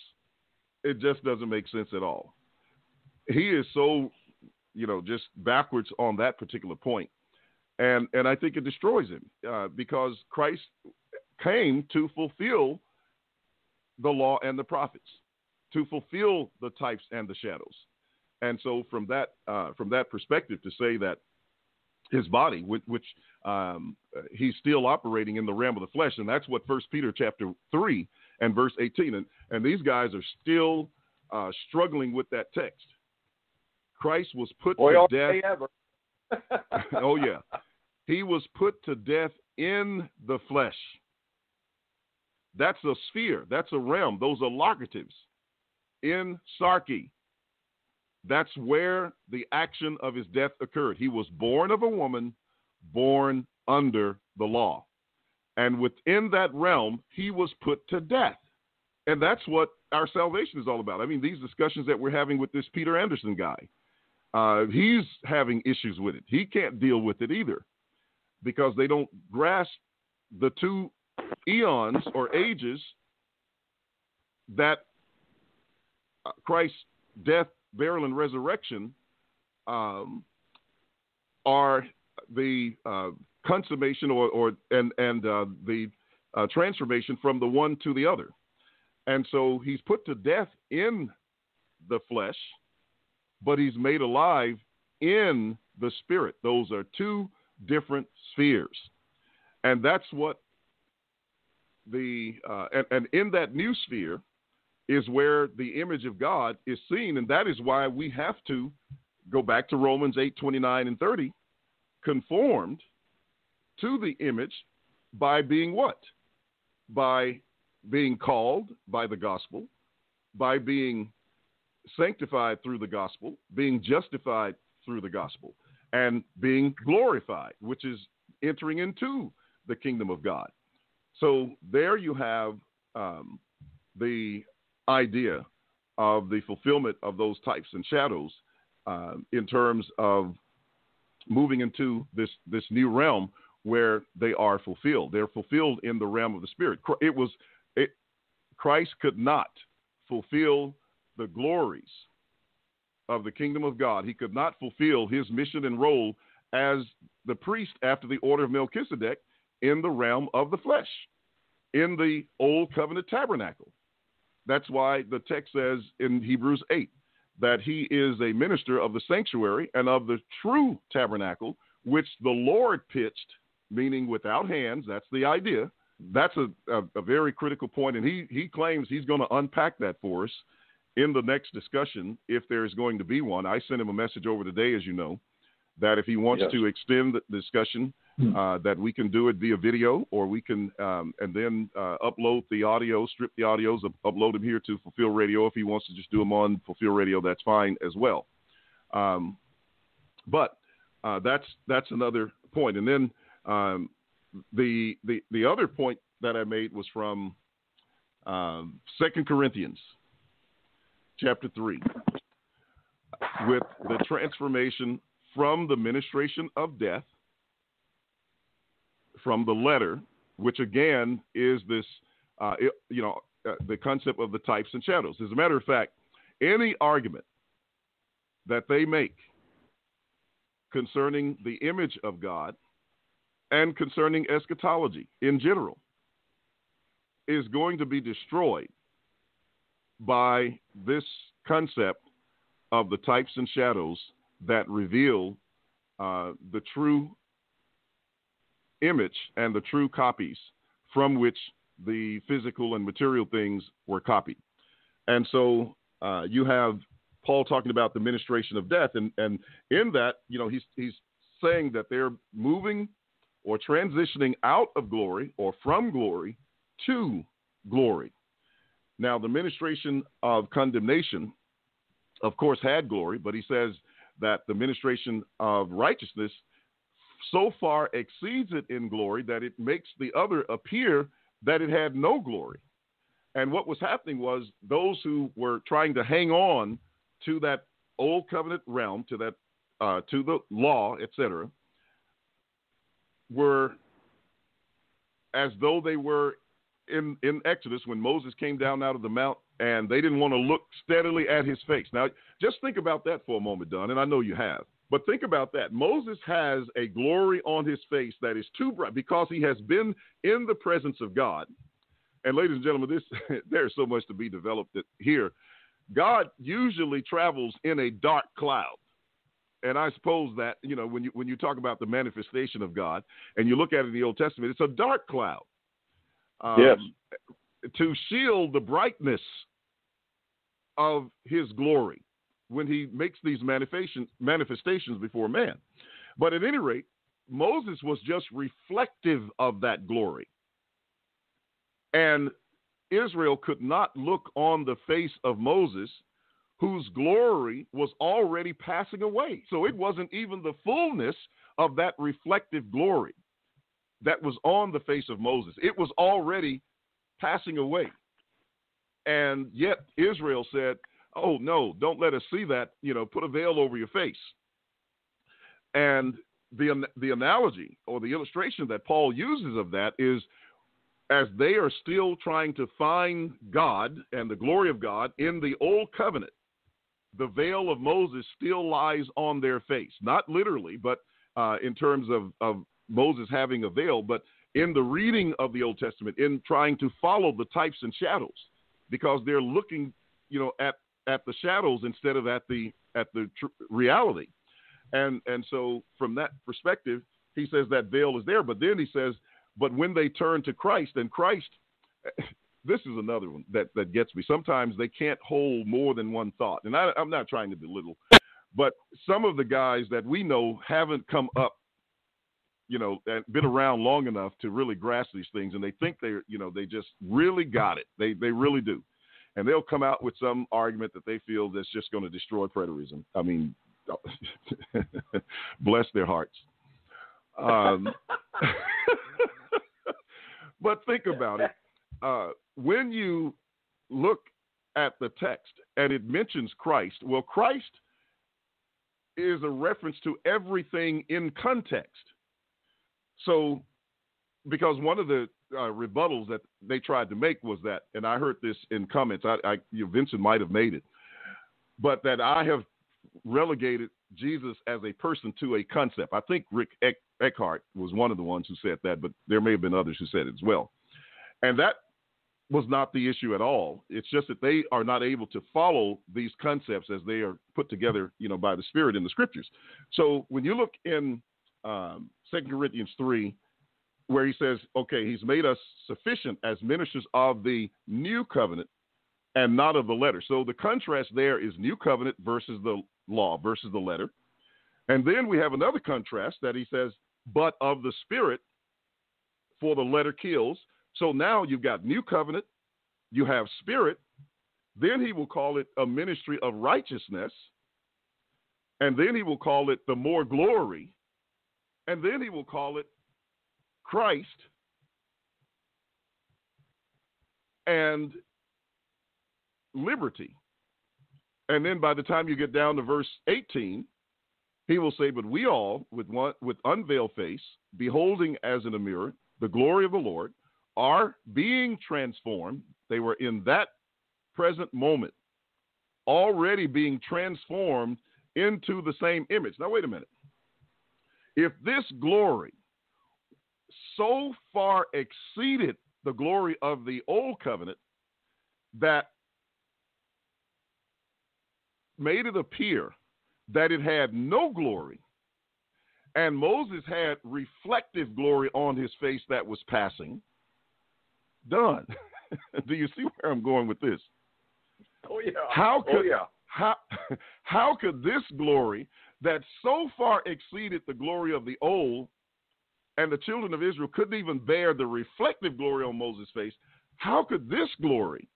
It just doesn't make sense at all. He is so, you know, just backwards on that particular point and and I think it destroys him uh, because Christ came to fulfill the law and the prophets, to fulfill the types and the shadows, and so from that uh, from that perspective, to say that his body, which, which um, he's still operating in the realm of the flesh, and that's what First Peter chapter three and verse eighteen, and and these guys are still uh, struggling with that text. Christ was put Boy, to death. oh yeah, he was put to death in the flesh. That's a sphere. That's a realm. Those are locatives en sarki. That's where the action of his death occurred. He was born of a woman, born under the law. And within that realm, he was put to death. And that's what our salvation is all about. I mean, these discussions that we're having with this Peter Anderson guy, uh, he's having issues with it. He can't deal with it either because they don't grasp the two eons or ages that Christ's death, burial, and resurrection um, are the uh, consummation or, or and and uh, the uh, transformation from the one to the other. And so he's put to death in the flesh, but he's made alive in the spirit. Those are two different spheres. And that's what the, uh, and, and in that new sphere is where the image of God is seen. And that is why we have to go back to Romans 8 29 and 30, conformed to the image by being what? By being called by the gospel, by being sanctified through the gospel, being justified through the gospel and being glorified, which is entering into the kingdom of God. So there you have um, the idea of the fulfillment of those types and shadows uh, in terms of moving into this this new realm where they are fulfilled. They're fulfilled in the realm of the spirit. It was it, Christ could not fulfill the glories of the kingdom of God. He could not fulfill his mission and role as the priest after the order of Melchizedek in the realm of the flesh, in the old covenant tabernacle. That's why the text says in Hebrews 8 that he is a minister of the sanctuary and of the true tabernacle, which the Lord pitched, meaning without hands. That's the idea. That's a, a, a very critical point, and he, he claims he's going to unpack that for us in the next discussion, if there's going to be one, I sent him a message over today, as you know, that if he wants yes. to extend the discussion, hmm. uh, that we can do it via video, or we can um, and then uh, upload the audio, strip the audios, upload them here to Fulfill Radio. If he wants to just do them on Fulfill Radio, that's fine as well. Um, but uh, that's that's another point. And then um, the the the other point that I made was from um, Second Corinthians chapter 3 with the transformation from the ministration of death, from the letter, which again is this, uh, it, you know, uh, the concept of the types and shadows. As a matter of fact, any argument that they make concerning the image of God and concerning eschatology in general is going to be destroyed by this concept of the types and shadows that reveal uh, the true image and the true copies from which the physical and material things were copied. And so uh, you have Paul talking about the ministration of death, and, and in that, you know, he's he's saying that they're moving or transitioning out of glory or from glory to glory. Now, the ministration of condemnation, of course, had glory, but he says that the ministration of righteousness so far exceeds it in glory that it makes the other appear that it had no glory. And what was happening was those who were trying to hang on to that old covenant realm, to that uh, to the law, etc., were as though they were in in Exodus when Moses came down out of the mount and they didn't want to look steadily at his face. Now, just think about that for a moment, Don, and I know you have. But think about that. Moses has a glory on his face that is too bright because he has been in the presence of God. And ladies and gentlemen, this there's so much to be developed here. God usually travels in a dark cloud. And I suppose that, you know, when you when you talk about the manifestation of God and you look at it in the Old Testament, it's a dark cloud. Um, yes. To shield the brightness of his glory when he makes these manifestations, before man. But at any rate, Moses was just reflective of that glory. And Israel could not look on the face of Moses, whose glory was already passing away. So it wasn't even the fullness of that reflective glory that was on the face of Moses. It was already passing away. And yet Israel said, oh no, don't let us see that. You know, put a veil over your face. And the the analogy or the illustration that Paul uses of that is as they are still trying to find God and the glory of God in the old covenant, the veil of Moses still lies on their face. Not literally, but uh, in terms of, of Moses having a veil, but in the reading of the Old Testament, in trying to follow the types and shadows, because they're looking, you know, at at the shadows instead of at the at the tr- reality. And and so from that perspective, he says that veil is there. But then he says, but when they turn to Christ, and Christ, this is another one that that gets me. Sometimes they can't hold more than one thought, and I, I'm not trying to belittle, but some of the guys that we know haven't come up you know, and been around long enough to really grasp these things, and they think they, you know, they just really got it. They they really do and they'll come out with some argument that they feel that's just going to destroy preterism. I mean, bless their hearts. Um, but think about it. Uh, when you look at the text and it mentions Christ, well, Christ is a reference to everything in context. So, because one of the uh, rebuttals that they tried to make was that, and I heard this in comments. I, I you know, Vincent might have made it, but that I have relegated Jesus as a person to a concept. I think Rick Eck, Eckhart was one of the ones who said that, but there may have been others who said it as well. And that was not the issue at all. It's just that they are not able to follow these concepts as they are put together, you know, by the Spirit in the Scriptures. So when you look in um, 2 Corinthians 3, where he says, okay, he's made us sufficient as ministers of the new covenant and not of the letter. So the contrast there is new covenant versus the law versus the letter. And then we have another contrast that he says, but of the spirit, for the letter kills. So now you've got new covenant, you have spirit, then he will call it a ministry of righteousness, and then he will call it the more glory, and then he will call it Christ and liberty. And then by the time you get down to verse 18, he will say, But we all, with, one, with unveiled face, beholding as in a mirror the glory of the Lord, are being transformed. They were in that present moment already being transformed into the same image. Now, wait a minute. If this glory so far exceeded the glory of the old covenant that made it appear that it had no glory. And Moses had reflective glory on his face that was passing. Don. Do you see where I'm going with this? Oh yeah. How oh could yeah. how how could this glory that so far exceeded the glory of the old and the children of Israel couldn't even bear the reflective glory on Moses' face, how could this glory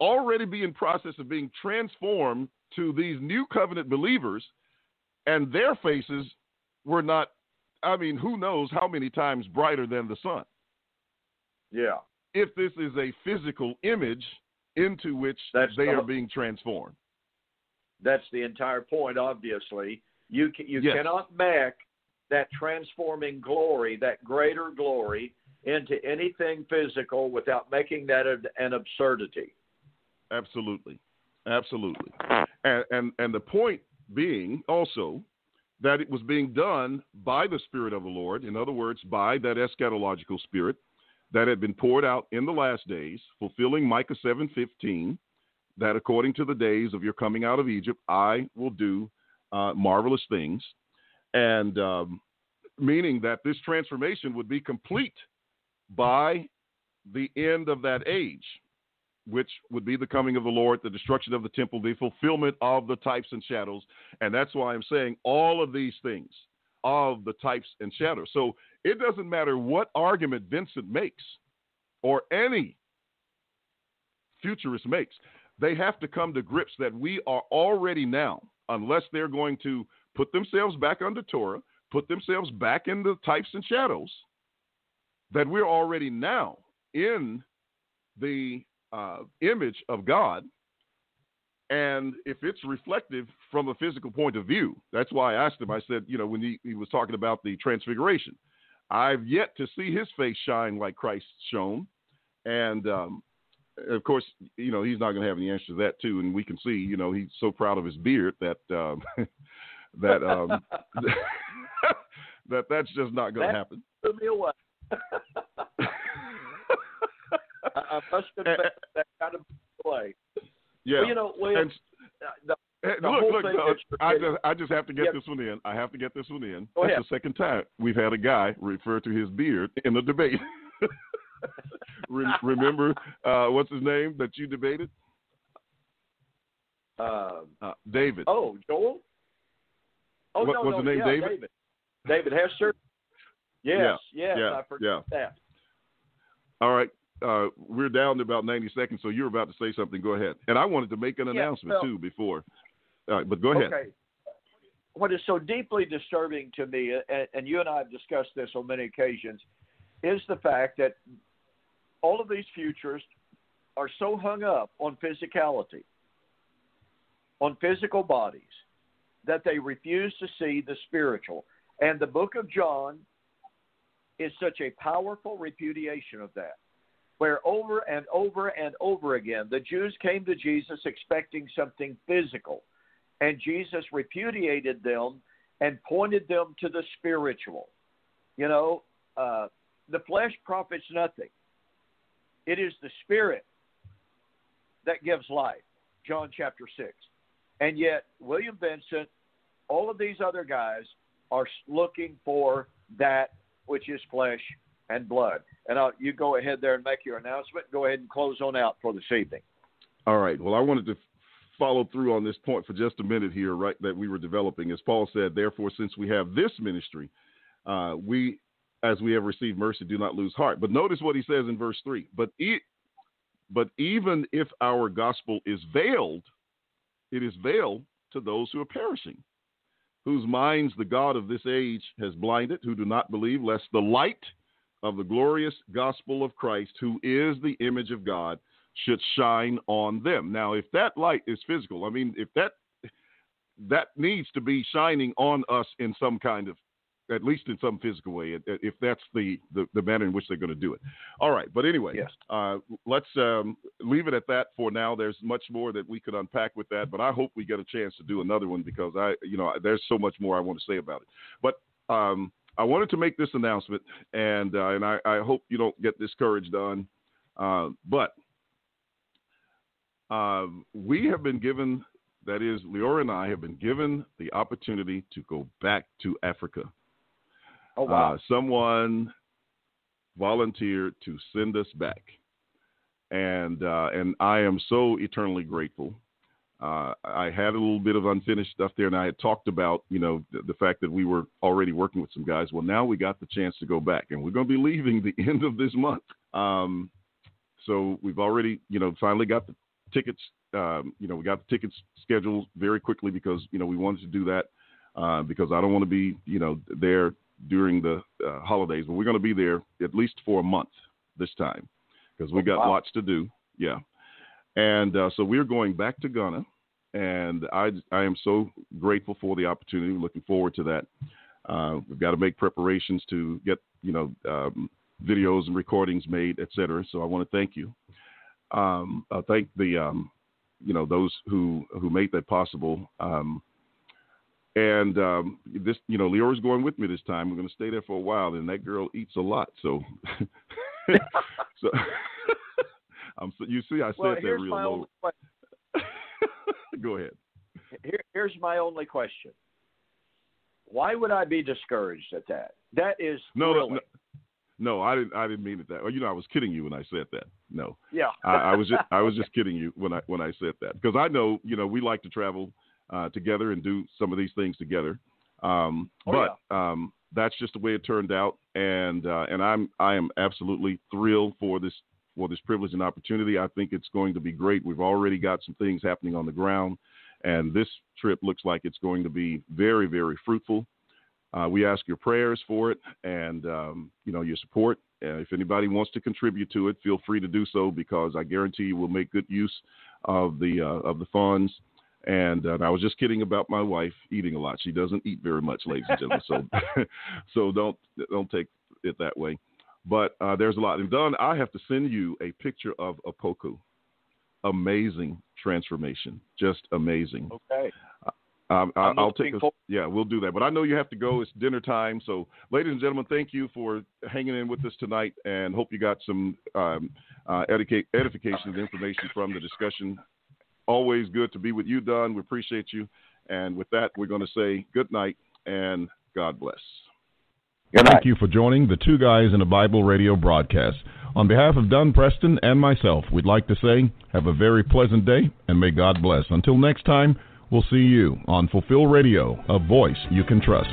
already be in process of being transformed to these new covenant believers and their faces were not I mean, who knows how many times brighter than the sun? Yeah. If this is a physical image into which That's they the- are being transformed. That's the entire point. Obviously, you you Yes. cannot back that transforming glory, that greater glory, into anything physical without making that an an absurdity. Absolutely, absolutely, and, and and the point being also that it was being done by the Spirit of the Lord. In other words, by that eschatological Spirit that had been poured out in the last days, fulfilling Micah seven fifteen, that according to the days of your coming out of Egypt, I will do uh, marvelous things, and um, meaning that this transformation would be complete by the end of that age which would be the coming of the Lord, the destruction of the temple, the fulfillment of the types and shadows. And that's why I'm saying all of these things of the types and shadows. So it doesn't matter what argument Vincent makes or any futurist makes, they have to come to grips that we are already now, unless they're going to put themselves back under Torah, put themselves back in the types and shadows, that we're already now in the uh, image of God. And if it's reflective from a physical point of view, that's why I asked him. I said, you know, when he, he was talking about the transfiguration, I've yet to see his face shine like Christ shone. And um, of course, you know, he's not going to have any answer to that, too. And we can see, you know, he's so proud of his beard that um, that um, that that's just not going to happen. Blew me away. I, must confess that kind of away. Yeah. Well, you know, William, and the, The look, look, uh, I just, I just have to get Yep. this one in. I have to get this one in. Go That's ahead. the second time we've had a guy refer to his beard in a debate. Re- remember, uh, what's his name that you debated? um, Uh, David. oh, Joel. Oh What- no, was no, the name yeah, David? David. David Hester. Yes, yes, yeah, I forgot that. All right. Uh, we're down to about 90 seconds, so you're about to say something. Go ahead. And I wanted to make an Yeah, announcement, well- too, before. All right, but go ahead. Okay. What is so deeply disturbing to me, and, and you and I have discussed this on many occasions, is the fact that all of these futurists are so hung up on physicality, on physical bodies, that they refuse to see the spiritual. And the book of John is such a powerful repudiation of that, where over and over and over again, the Jews came to Jesus expecting something physical and Jesus repudiated them and pointed them to the spiritual. You know, uh, the flesh profits nothing. It is the spirit that gives life. John chapter six, and yet William Vincent, all of these other guys are looking for that which is flesh and blood. And I'll, you go ahead there and make your announcement. Go ahead and close on out for this evening. All right. Well, I wanted to follow through on this point for just a minute here, right? That we were developing. As Paul said, therefore, since we have this ministry, uh, we, as we have received mercy, do not lose heart. But notice what he says in verse three. But e- but even if our gospel is veiled, it is veiled to those who are perishing, whose minds the God of this age has blinded, who do not believe, lest the light of the glorious gospel of Christ, who is the image of God, should shine on them. Now, if that light is physical, I mean, if that that needs to be shining on us in some kind of, at least in some physical way, if that's the the, the manner in which they're going to do it. All right, but anyway, Yes. uh, let's um, leave it at that for now. There's much more that we could unpack with that, but I hope we get a chance to do another one because I, you know, there's so much more I want to say about it. But um, I wanted to make this announcement, and uh, and I, I, hope you don't get discouraged on, uh, but uh, we have been given, that is, Leora and I have been given the opportunity to go back to Africa. Oh wow! Uh, someone volunteered to send us back, and uh, and I am so eternally grateful. Uh, I had a little bit of unfinished stuff there, and I had talked about, you know, the, the, fact that we were already working with some guys. Well, now we got the chance to go back, and we're going to be leaving the end of this month. Um, so we've already, you know, finally got the tickets. Um, you know, we got the tickets scheduled very quickly because, you know, we wanted to do that uh, because I don't want to be, you know, there during the uh, holidays, but we're going to be there at least for a month this time because we oh, got wow. lots to do. Yeah. And uh, so we're going back to Ghana, and I, I am so grateful for the opportunity. Looking forward to that. Uh, we've got to make preparations to get you know um, videos and recordings made, etc. So I want to thank you. Um, I thank the um, you know those who who made that possible. Um, and um, this, you know, Leora's going with me this time. We're going to stay there for a while, and that girl eats a lot. So, so I'm. You see, I said well, that real low. Go ahead. Here, here's my only question. Why would I be discouraged at that? That is no, no, no, no, I didn't. I didn't mean it that. Well, you know, I was kidding you when I said that. No. Yeah. I, I was just. I was just kidding you when I when I said that because I know you know we like to travel uh, together and do some of these things together. Um, oh, but yeah. um, that's just the way it turned out, and uh, and I'm I am absolutely thrilled for this for this privilege and opportunity. I think it's going to be great. We've already got some things happening on the ground, and this trip looks like it's going to be very, very fruitful. Uh, we ask your prayers for it and um, you know your support. If anybody wants to contribute to it, feel free to do so because I guarantee you we'll make good use of the uh, of the funds. And, uh, I was just kidding about my wife eating a lot. She doesn't eat very much, ladies and gentlemen. So, so don't don't take it that way. But uh, there's a lot. And Don, I have to send you a picture of Opoku. Amazing transformation, just amazing. Okay. Um, I, will take a, yeah, we'll do that. But I know you have to go. It's dinner time. So, ladies and gentlemen, thank you for hanging in with us tonight, and hope you got some um, uh, edification and information from the discussion. Always good to be with you, Don. We appreciate you. And with that, we're going to say good night and God bless. Thank you for joining the Two Guys in a Bible radio broadcast. On behalf of Don Preston and myself, we'd like to say have a very pleasant day and may God bless. Until next time, we'll see you on Fulfill Radio, a voice you can trust.